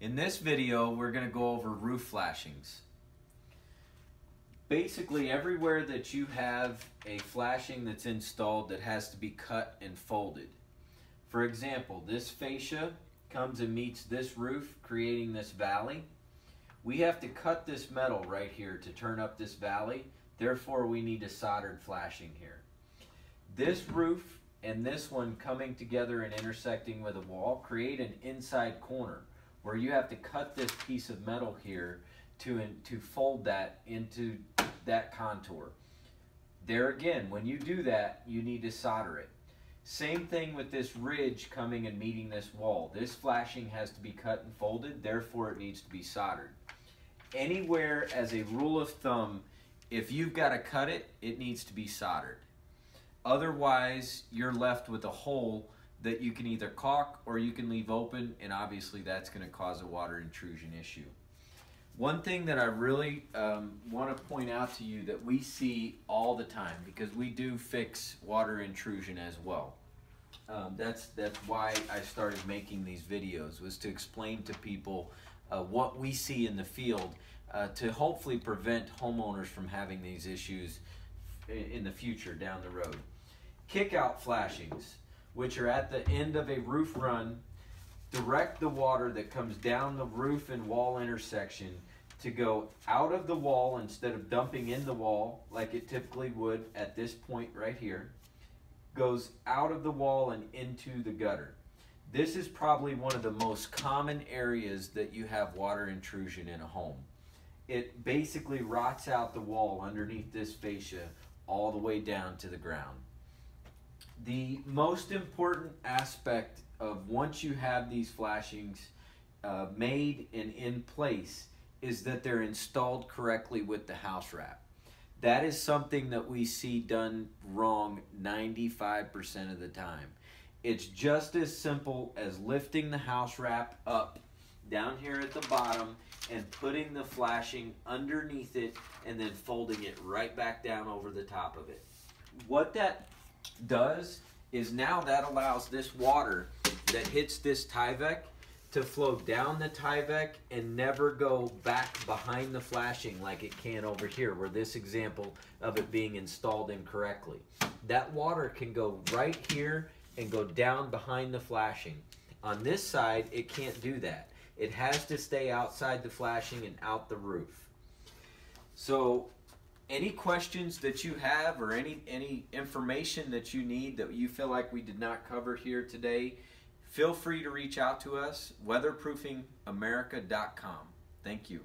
In this video, we're going to go over roof flashings. Basically, everywhere that you have a flashing that's installed that has to be cut and folded. For example, this fascia comes and meets this roof, creating this valley. We have to cut this metal right here to turn up this valley. Therefore, we need a soldered flashing here. This roof and this one coming together and intersecting with a wall create an inside corner where you have to cut this piece of metal here to, in, to fold that into that contour. There again, when you do that, you need to solder it. Same thing with this ridge coming and meeting this wall. This flashing has to be cut and folded, therefore it needs to be soldered. Anywhere as a rule of thumb, if you've got to cut it, it needs to be soldered. Otherwise, you're left with a hole that you can either caulk or you can leave open, and obviously that's going to cause a water intrusion issue. One thing that I really um, want to point out to you that we see all the time, because we do fix water intrusion as well. Um, that's that's why I started making these videos was to explain to people uh, what we see in the field uh, to hopefully prevent homeowners from having these issues in the future down the road. Kick out flashings which are at the end of a roof run, direct the water that comes down the roof and wall intersection to go out of the wall instead of dumping in the wall like it typically would at this point right here, goes out of the wall and into the gutter. This is probably one of the most common areas that you have water intrusion in a home. It basically rots out the wall underneath this fascia all the way down to the ground the most important aspect of once you have these flashings uh, made and in place is that they're installed correctly with the house wrap. That is something that we see done wrong 95% of the time. It's just as simple as lifting the house wrap up down here at the bottom and putting the flashing underneath it and then folding it right back down over the top of it. What that does is now that allows this water that hits this Tyvek to flow down the Tyvek and never go back behind the flashing like it can over here where this example of it being installed incorrectly. That water can go right here and go down behind the flashing. On this side, it can't do that. It has to stay outside the flashing and out the roof. So any questions that you have or any any information that you need that you feel like we did not cover here today feel free to reach out to us weatherproofingamerica.com thank you